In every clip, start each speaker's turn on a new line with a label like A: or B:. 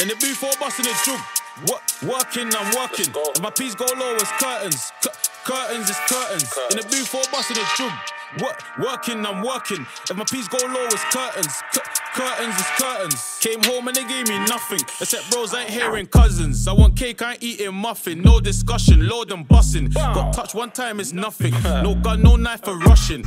A: In the booth or busting a jug. What? Working, I'm working. If my piece go low, it's curtains. Cu- curtains is curtains. In the booth or busting a jug. What? Working, I'm working. If my piece go low, it's curtains. Cu- curtains is curtains. Came home and they gave me nothing. Except bros, I ain't hearing cousins. I want cake, I ain't eating muffin. No discussion, load and bussin'. Got touch one time, it's nothing. No gun, no knife for rushing.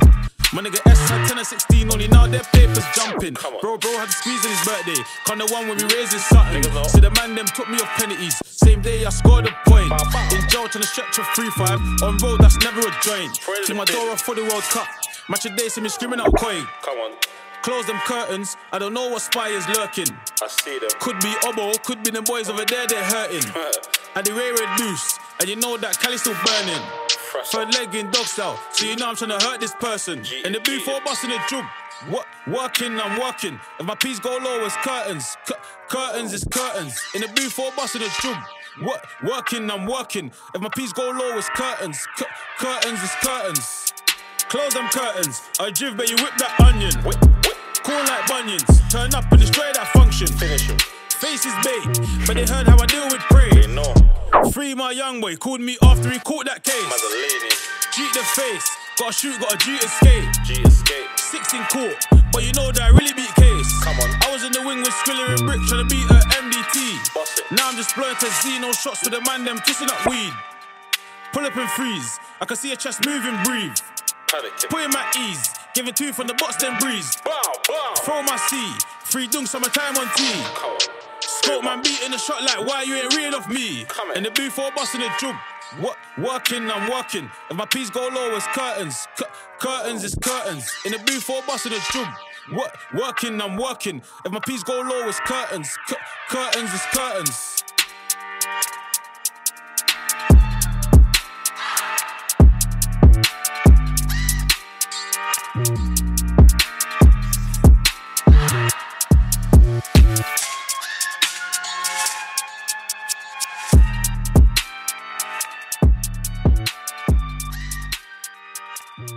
A: My nigga S had 10 or 16, only now their papers jumping. Bro, bro had to squeeze on his birthday. Kinda one when we raising something. So the man them took me off penalties. Same day I scored a point. In jail trying to stretch a 3 5. On road, that's never a joint. Keep my door off for the World Cup. Match a day, see me screaming out coin.
B: Come on.
A: Close them curtains. I don't know what spy is lurking.
B: I see them.
A: Could be Obo, could be the boys over there, they're hurting. And the ray red loose. And you know that Cali's still burning.
B: Fresh
A: Third leg in dog style. So you know I'm trying to hurt this person.
B: G-
A: In the booth or busting a jug. What? Working, I'm working. If my piece go low, it's curtains. Cu- curtains is curtains. In the booth or busting a jug. What? Working, I'm working. If my piece go low, it's curtains. Cu- curtains is curtains. Close them curtains. I driv, but you whip that onion.
B: Whip, whip.
A: Cool like bunions. Turn up and destroy that function.
B: Finish him.
A: Face is bait, but they heard how I deal with prey.
B: They know.
A: My young boy, called me after he caught that case.
B: Mazzolini.
A: Cheat the face, gotta shoot, gotta G escape.
B: G escape.
A: Six in court, but you know that I really beat case.
B: Come on.
A: I was in the wing with Skriller and Brick trying to beat a MDT.
B: Boss it.
A: Now I'm just blowing to Zeno shots with the man them kissing up weed. Pull up and freeze, I can see a chest move and breathe.
B: Panicking.
A: Put him at ease, give it two from the box then breeze.
B: Bow, bow.
A: Throw my C, free dunk summertime on T. Scope man beating the shot like why you ain't real off me. In. The booth or busting a jug. What? Working, I'm working. If my piece go low, it's curtains. Cu- curtains is curtains. In the booth or busting a jug. What? Working, I'm working. If my piece go low, it's curtains. Cu- curtains is curtains.